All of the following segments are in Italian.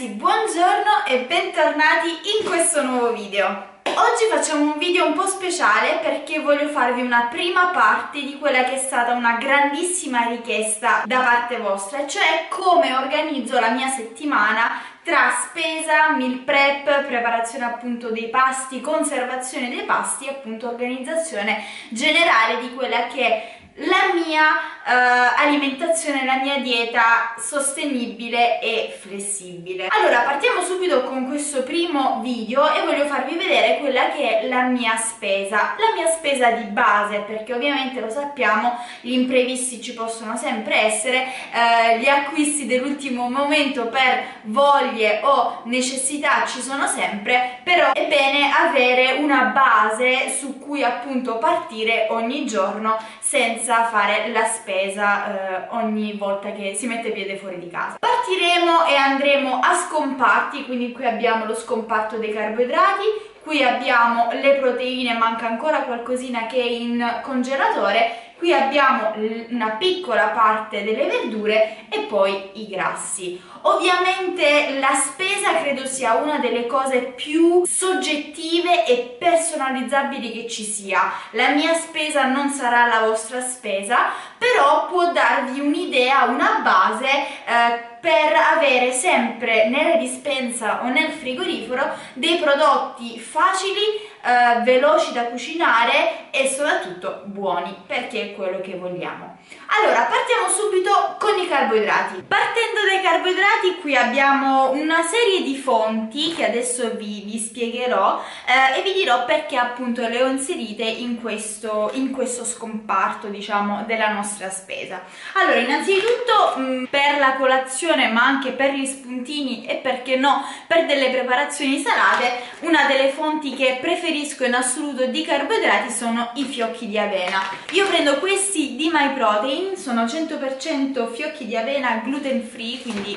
ragazzi, buongiorno e bentornati in questo nuovo video. Oggi facciamo un video un po' speciale perché voglio farvi una prima parte di quella che è stata una grandissima richiesta da parte vostra, cioè come organizzo la mia settimana tra spesa, meal prep, preparazione appunto dei pasti, conservazione dei pasti e appunto organizzazione generale di quella che è la mia uh, alimentazione, la mia dieta sostenibile e flessibile. Allora partiamo subito con questo primo video e voglio farvi vedere quella che è la mia spesa, la mia spesa di base perché ovviamente lo sappiamo gli imprevisti ci possono sempre essere, uh, gli acquisti dell'ultimo momento per voglie o necessità ci sono sempre, però è bene avere una base su cui appunto partire ogni giorno senza fare la spesa eh, ogni volta che si mette piede fuori di casa. Partiremo e andremo a scomparti, quindi qui abbiamo lo scomparto dei carboidrati, qui abbiamo le proteine, manca ancora qualcosina che è in congelatore. Qui abbiamo una piccola parte delle verdure e poi i grassi. Ovviamente la spesa credo sia una delle cose più soggettive e personalizzabili che ci sia. La mia spesa non sarà la vostra spesa però può darvi un'idea una base eh, per avere sempre nella dispensa o nel frigorifero dei prodotti facili eh, veloci da cucinare e soprattutto buoni perché è quello che vogliamo. Allora partiamo subito con i carboidrati. Partendo dai carboidrati qui abbiamo una serie di fonti che adesso vi, vi spiegherò eh, e vi dirò perché appunto le ho inserite in questo, in questo scomparto diciamo della nostra spesa. Allora innanzitutto mh, mm, per la colazione ma anche per gli spuntini e perché no per delle preparazioni salate una delle fonti che preferisco preferisco in assoluto di carboidrati sono i fiocchi di avena. Io prendo questi di My Protein, sono 100% fiocchi di avena gluten free, quindi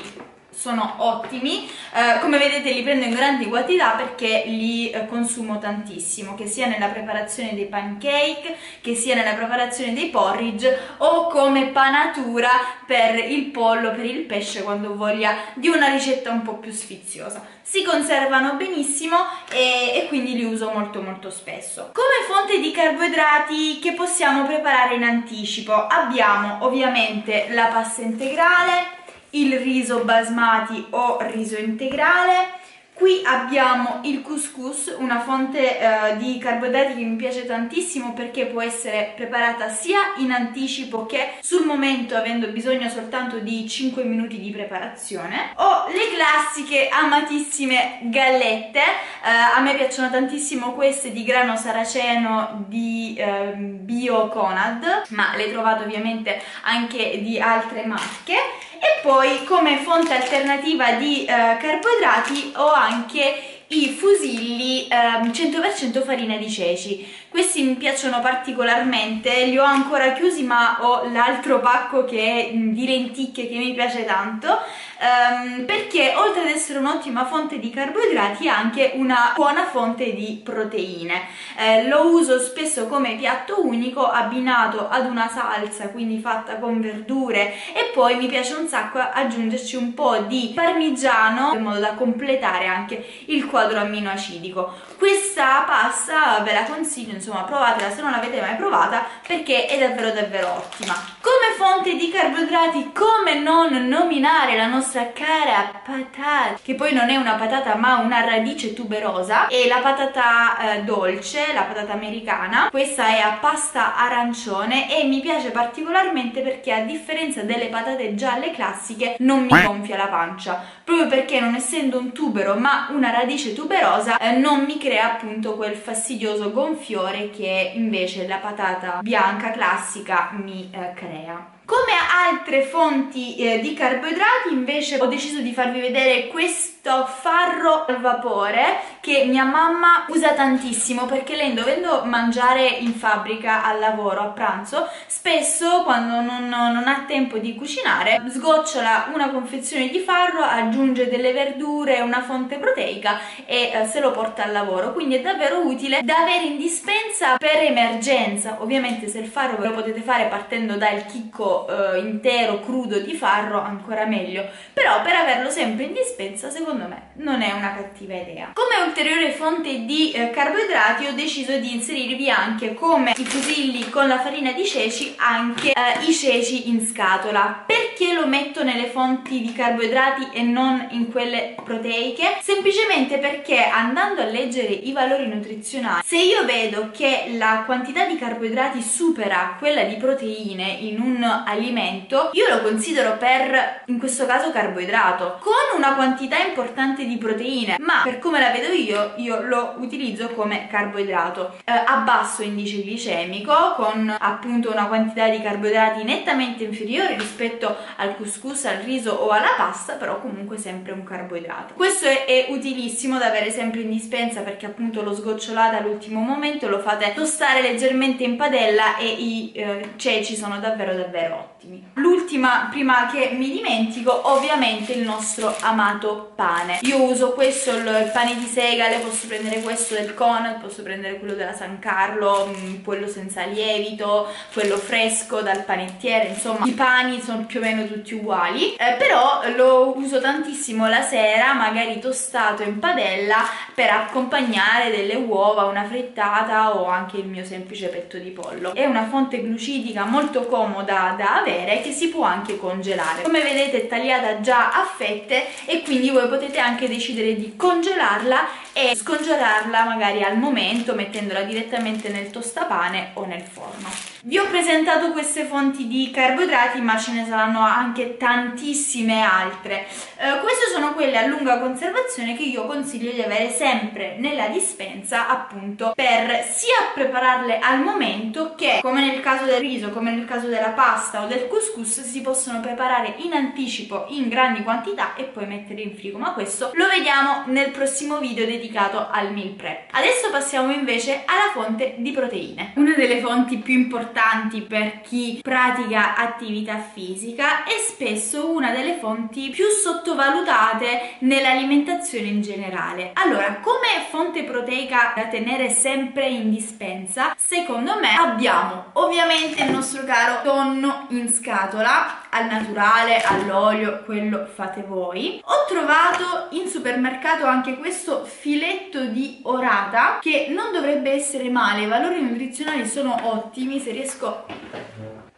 sono ottimi. Eh, come vedete li prendo in grandi quantità perché li eh, consumo tantissimo che sia nella preparazione dei pancake che sia nella preparazione dei porridge o come panatura per il pollo, per il pesce quando ho voglia di una ricetta un po' più sfiziosa. Si conservano benissimo e, e quindi li uso molto molto spesso. Come fonte di carboidrati che possiamo preparare in anticipo abbiamo ovviamente la pasta integrale il riso basmati o riso integrale. Qui abbiamo il couscous, una fonte eh, di carboidrati che mi piace tantissimo perché può essere preparata sia in anticipo che sul momento avendo bisogno soltanto di 5 minuti di preparazione. Ho le classiche amatissime gallette, eh, a me piacciono tantissimo queste di grano saraceno di eh, Bio Conad, ma le trovate ovviamente anche di altre marche e poi come fonte alternativa di eh, carboidrati ho anche i fusilli eh, 100% farina di ceci. Questi mi piacciono particolarmente li ho ancora chiusi ma ho l'altro pacco che è di lenticchie che mi piace tanto um, perché oltre ad essere un'ottima fonte di carboidrati è anche una buona fonte di proteine. Eh, lo uso spesso come piatto unico abbinato ad una salsa quindi fatta con verdure. E poi mi piace un sacco aggiungerci un po' di parmigiano in modo da completare anche il quadro amminoacidico questa pasta ve la consiglio insomma provatela se non l'avete mai provata perché è davvero davvero ottima. Come fonte di carboidrati come non nominare la nostra cara patata che poi non è una patata ma una radice tuberosa e la patata eh, dolce la patata americana. Questa è a pasta arancione e mi piace particolarmente perché a differenza delle patate gialle classiche non mi gonfia la pancia. Proprio perché non essendo un tubero ma una radice tuberosa eh, non mi crea appunto quel fastidioso gonfiore che invece la patata bianca classica mi eh, crea come altre fonti eh, di carboidrati invece ho deciso di farvi vedere questo farro al vapore che mia mamma usa tantissimo perché lei dovendo mangiare in fabbrica al lavoro a pranzo spesso quando non, non ha tempo di cucinare sgocciola una confezione di farro aggiunge delle verdure una fonte proteica e eh, se lo porta al lavoro. Quindi è davvero utile da avere in dispensa per emergenza. Ovviamente se il farro lo potete fare partendo dal chicco eh, intero, crudo di farro ancora meglio, però per averlo sempre in dispensa secondo me non è una cattiva idea. Come ulteriore fonte di eh, carboidrati ho deciso di inserirvi anche come i fusilli con la farina di ceci anche eh, i ceci in scatola. Perché lo metto nelle fonti di carboidrati e non in quelle proteiche? Semplicemente perché andando a leggere i valori nutrizionali, se io vedo che la quantità di carboidrati supera quella di proteine in un alimento, io lo considero per, in questo caso, carboidrato, con una quantità importante di proteine, ma per come la vedo io, io lo utilizzo come carboidrato eh, a basso indice glicemico, con appunto una quantità di carboidrati nettamente inferiore rispetto al couscous, al riso o alla pasta, però comunque sempre un carboidrato. Questo è, è utilissimo da avere sempre in dispensa perché appunto lo sgocciolate all'ultimo momento, lo fate tostare leggermente in padella e i eh, ceci sono davvero davvero all. Ottimi. L'ultima, prima che mi dimentico, ovviamente il nostro amato pane. Io uso questo, il pane di segale, posso prendere questo del Conad, posso prendere quello della San Carlo, mm, quello senza lievito, quello fresco dal panettiere, insomma i pani sono più o meno tutti uguali, eh, però lo uso tantissimo la sera, magari tostato in padella per accompagnare delle uova, una frittata o anche il mio semplice petto di pollo. È una fonte glucidica molto comoda da avere che si può anche congelare. Come vedete è tagliata già a fette e quindi voi potete anche decidere di congelarla e scongelarla magari al momento mettendola direttamente nel tostapane o nel forno. Vi ho presentato queste fonti di carboidrati ma ce ne saranno anche tantissime altre. Eh, queste sono quelle a lunga conservazione che io consiglio di avere sempre nella dispensa appunto per sia prepararle al momento che come nel caso del riso, come nel caso della pasta o del couscous si possono preparare in anticipo in grandi quantità e poi mettere in frigo ma questo lo vediamo nel prossimo video dedicato al meal prep. Adesso passiamo invece alla fonte di proteine. Una delle fonti più importanti per chi pratica attività fisica e spesso una delle fonti più sottovalutate nell'alimentazione in generale. Allora, come fonte proteica da tenere sempre in dispensa, secondo me abbiamo ovviamente il nostro caro tonno in scatola al naturale, all'olio, quello fate voi. Ho trovato in supermercato anche questo filetto di orata che non dovrebbe essere male, i valori nutrizionali sono ottimi, se riesco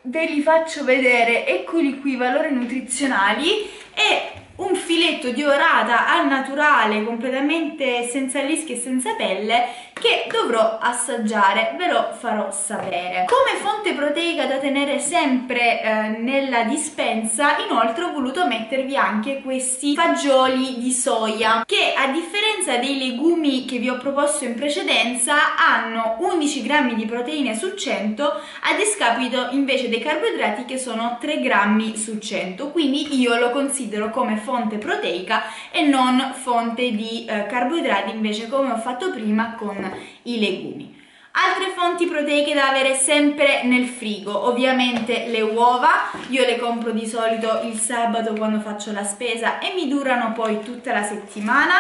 ve li faccio vedere, eccoli qui i valori nutrizionali e un filetto di orata al naturale completamente senza rischi e senza pelle che dovrò assaggiare, ve lo farò sapere. Come fonte proteica da tenere sempre eh, nella dispensa, inoltre ho voluto mettervi anche questi fagioli di soia che a differenza dei legumi che vi ho proposto in precedenza hanno 11 grammi di proteine su 100 a discapito invece dei carboidrati che sono 3 grammi su 100 quindi io lo considero come fonte proteica e non fonte di eh, carboidrati invece come ho fatto prima con i legumi. Altre fonti proteiche da avere sempre nel frigo, ovviamente le uova, io le compro di solito il sabato quando faccio la spesa e mi durano poi tutta la settimana.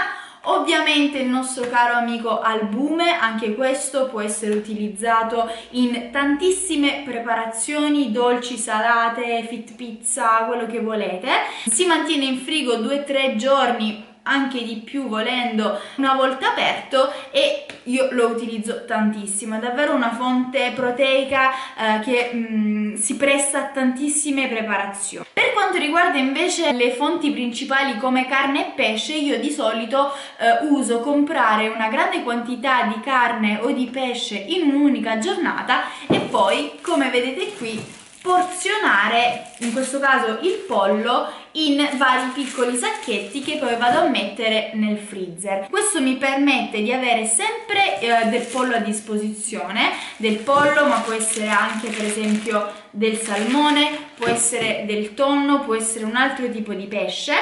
Ovviamente il nostro caro amico albume, anche questo può essere utilizzato in tantissime preparazioni, dolci, salate, fit pizza, quello che volete. Si mantiene in frigo 2-3 giorni anche di più volendo una volta aperto e io lo utilizzo tantissimo, è davvero una fonte proteica eh, che mh, mm, si presta a tantissime preparazioni. Per quanto riguarda invece le fonti principali come carne e pesce, io di solito eh, uso comprare una grande quantità di carne o di pesce in un'unica giornata e poi, come vedete qui, porzionare in questo caso il pollo in vari piccoli sacchetti che poi vado a mettere nel freezer. Questo mi permette di avere sempre eh, del pollo a disposizione del pollo ma può essere anche per esempio del salmone può essere del tonno può essere un altro tipo di pesce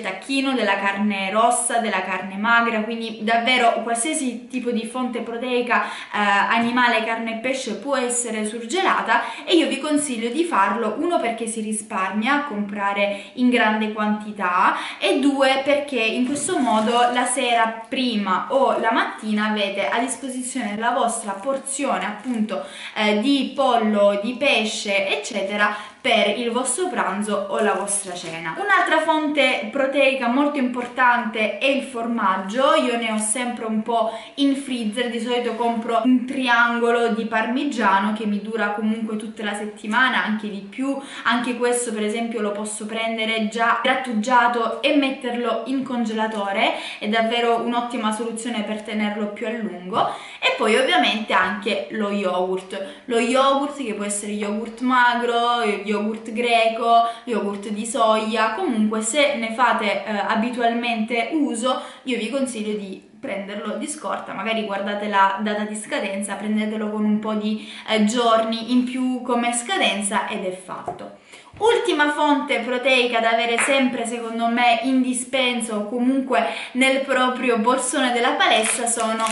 tacchino, della carne rossa, della carne magra, quindi davvero qualsiasi tipo di fonte proteica eh, animale, carne e pesce può essere surgelata e io vi consiglio di farlo uno perché si risparmia a comprare in grande quantità e due perché in questo modo la sera prima o la mattina avete a disposizione la vostra porzione appunto eh, di pollo, di pesce eccetera per il vostro pranzo o la vostra cena. Un'altra fonte proteica molto importante è il formaggio, io ne ho sempre un po' in freezer, di solito compro un triangolo di parmigiano che mi dura comunque tutta la settimana, anche di più, anche questo per esempio lo posso prendere già grattugiato e metterlo in congelatore, è davvero un'ottima soluzione per tenerlo più a lungo e poi ovviamente anche lo yogurt, lo yogurt che può essere yogurt magro, yogurt greco, yogurt di soia, comunque se ne fate eh, abitualmente uso io vi consiglio di prenderlo di scorta, magari guardate la data di scadenza, prendetelo con un po' di eh, giorni in più come scadenza ed è fatto. Ultima fonte proteica da avere sempre secondo me in dispenso o comunque nel proprio borsone della palestra sono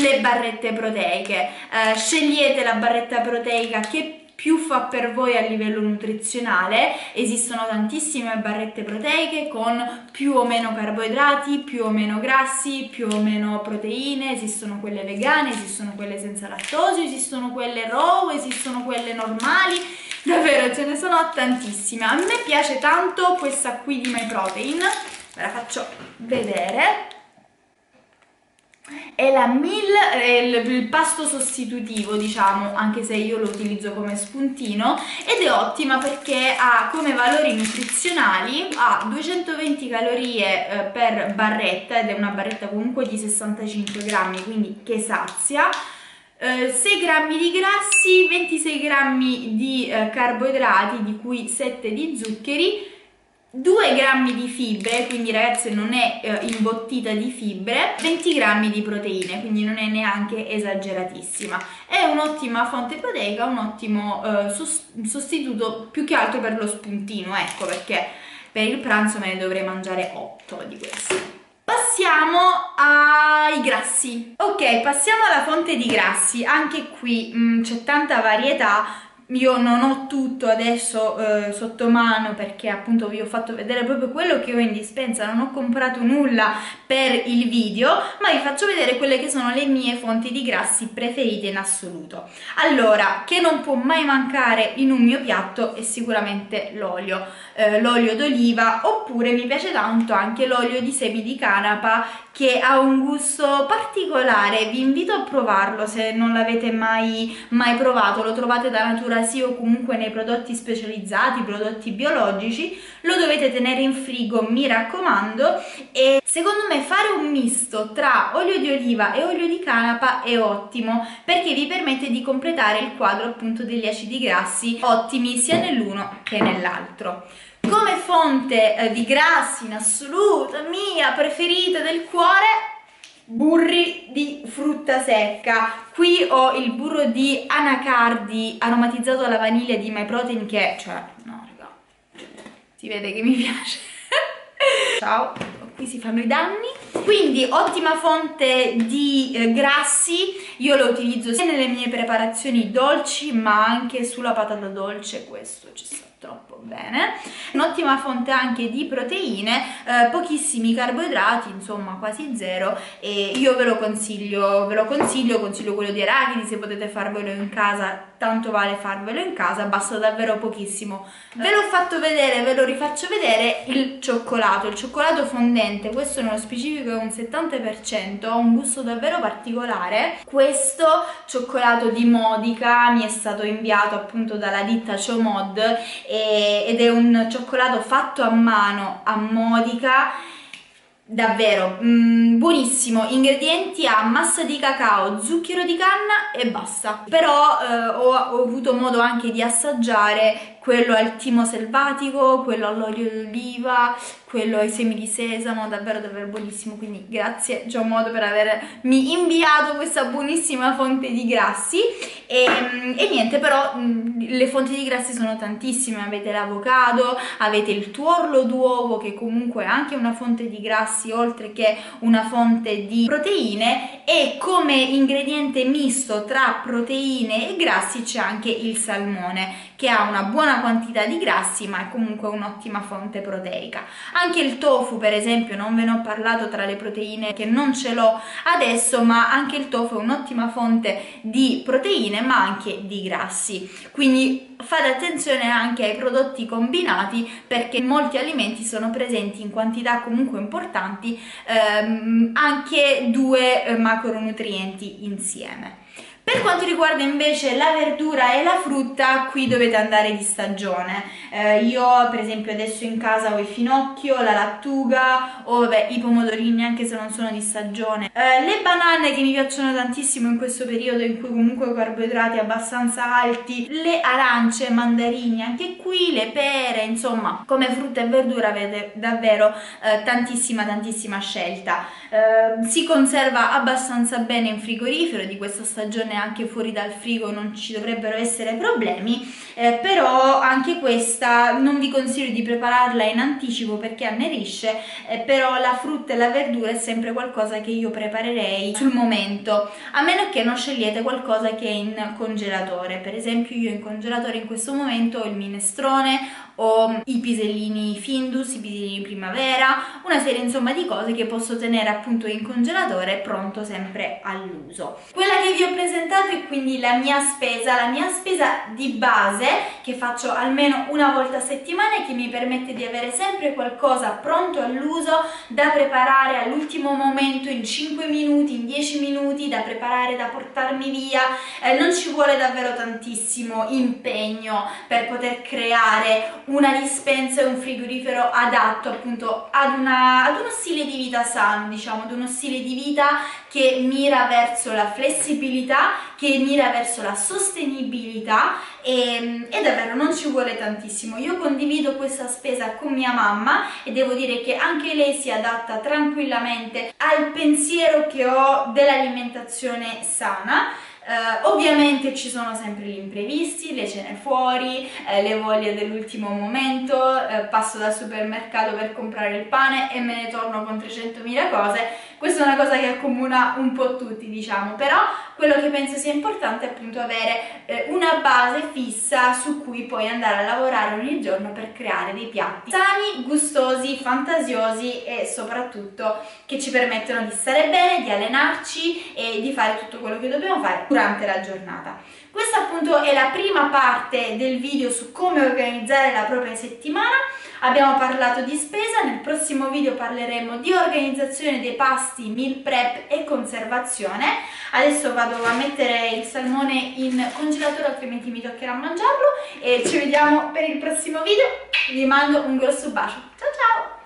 le barrette proteiche. Eh, scegliete la barretta proteica che più fa per voi a livello nutrizionale. Esistono tantissime barrette proteiche con più o meno carboidrati, più o meno grassi, più o meno proteine, esistono quelle vegane, esistono quelle senza lattosio, esistono quelle raw, esistono quelle normali. Davvero ce ne sono tantissime. A me piace tanto questa qui di My Protein, ve la faccio vedere. È la meal, è il, il, pasto sostitutivo diciamo anche se io lo utilizzo come spuntino ed è ottima perché ha come valori nutrizionali ha 220 calorie eh, per barretta ed è una barretta comunque di 65 grammi quindi che sazia 6 eh, grammi di grassi, 26 grammi di eh, carboidrati, di cui 7 di zuccheri, 2 grammi di fibre, quindi ragazze non è eh, imbottita di fibre, 20 grammi di proteine, quindi non è neanche esageratissima. È un'ottima fonte proteica, un ottimo eh, sostituto più che altro per lo spuntino, ecco perché per il pranzo me ne dovrei mangiare 8 di questi. Passiamo ai grassi. Ok, passiamo alla fonte di grassi. Anche qui mm, c'è tanta varietà io non ho tutto adesso eh, sotto mano perché appunto vi ho fatto vedere proprio quello che ho in dispensa, non ho comprato nulla per il video, ma vi faccio vedere quelle che sono le mie fonti di grassi preferite in assoluto. Allora, che non può mai mancare in un mio piatto è sicuramente l'olio, eh, l'olio d'oliva oppure mi piace tanto anche l'olio di semi di canapa che ha un gusto particolare, vi invito a provarlo se non l'avete mai, mai provato, lo trovate da Natura sì o comunque nei prodotti specializzati, prodotti biologici, lo dovete tenere in frigo, mi raccomando, e secondo me fare un misto tra olio di oliva e olio di canapa è ottimo perché vi permette di completare il quadro appunto degli acidi grassi ottimi sia nell'uno che nell'altro. Come fonte eh, di grassi in assoluto mia preferita del cuore burri di frutta secca. Qui ho il burro di anacardi aromatizzato alla vaniglia di My Protein che cioè no raga si vede che mi piace. Ciao qui si fanno i danni. Quindi ottima fonte di eh, grassi io lo utilizzo sia nelle mie preparazioni dolci ma anche sulla patata dolce questo ci sta troppo bene. Un'ottima fonte anche di proteine eh, pochissimi carboidrati insomma quasi zero e io ve lo consiglio ve lo consiglio consiglio quello di arachidi se potete farvelo in casa tanto vale farvelo in casa basta davvero pochissimo. Ve l'ho fatto vedere ve lo rifaccio vedere il cioccolato il cioccolato fondente questo nello specifico è un 70% ha un gusto davvero particolare. Questo cioccolato di Modica mi è stato inviato appunto dalla ditta Chomod ed è un cioccolato fatto a mano a Modica davvero mm, buonissimo. Ingredienti a massa di cacao zucchero di canna e basta. Però eh, ho, ho, avuto modo anche di assaggiare quello al timo selvatico quello all'olio d'oliva quello ai semi di sesamo, davvero davvero buonissimo, quindi grazie John Modo per avermi inviato questa buonissima fonte di grassi. E, e niente però le fonti di grassi sono tantissime, avete l'avocado, avete il tuorlo d'uovo che comunque è anche una fonte di grassi oltre che una fonte di proteine. E come ingrediente misto tra proteine e grassi c'è anche il salmone che ha una buona quantità di grassi ma è comunque un'ottima fonte proteica. Anche il tofu per esempio, non ve ne ho parlato tra le proteine che non ce l'ho adesso, ma anche il tofu è un'ottima fonte di proteine ma anche di grassi. Quindi fate attenzione anche ai prodotti combinati perché molti alimenti sono presenti in quantità comunque importanti ehm, anche due eh, macronutrienti insieme. Per quanto riguarda invece la verdura e la frutta, qui dovete andare di stagione. Eh, io per esempio adesso in casa ho il finocchio, la lattuga o vabbè, i pomodorini anche se non sono di stagione. Eh, le banane che mi piacciono tantissimo in questo periodo in cui comunque ho carboidrati abbastanza alti, le arance, mandarini, anche qui le pere, insomma come frutta e verdura avete davvero eh, tantissima tantissima scelta. Eh, si conserva abbastanza bene in frigorifero di questa stagione anche fuori dal frigo non ci dovrebbero essere problemi eh, però anche questa non vi consiglio di prepararla in anticipo perché annerisce eh, però la frutta e la verdura è sempre qualcosa che io preparerei sul momento a meno che non scegliete qualcosa che è in congelatore. Per esempio io in congelatore in questo momento ho il minestrone ho i pisellini Findus, i pisellini primavera, una serie insomma di cose che posso tenere appunto in congelatore pronto sempre all'uso. Quella che vi ho presentato è quindi la mia spesa, la mia spesa di base che faccio almeno una volta a settimana e che mi permette di avere sempre qualcosa pronto all'uso da preparare all'ultimo momento in 5 minuti, in 10 minuti, da preparare, da portarmi via. Eh, non ci vuole davvero tantissimo impegno per poter creare una dispensa e un frigorifero adatto appunto ad, una, ad uno stile di vita sano, diciamo, ad uno stile di vita che mira verso la flessibilità, che mira verso la sostenibilità e, e, davvero non ci vuole tantissimo. Io condivido questa spesa con mia mamma e devo dire che anche lei si adatta tranquillamente al pensiero che ho dell'alimentazione sana Uh, ovviamente ci sono sempre gli imprevisti, le cene fuori, eh, le voglie dell'ultimo momento, eh, passo dal supermercato per comprare il pane e me ne torno con 300.000 cose. Questa è una cosa che accomuna un po' tutti, diciamo, però quello che penso sia importante è appunto avere eh, una base fissa su cui poi andare a lavorare ogni giorno per creare dei piatti sani, gustosi, fantasiosi e soprattutto che ci permettono di stare bene, di allenarci e di fare tutto quello che dobbiamo fare durante la giornata. Questa appunto è la prima parte del video su come organizzare la propria settimana. Abbiamo parlato di spesa, nel prossimo video parleremo di organizzazione dei pasti, meal prep e conservazione. Adesso vado a mettere il salmone in congelatore altrimenti mi toccherà mangiarlo e ci vediamo per il prossimo video. Vi mando un grosso bacio. Ciao ciao!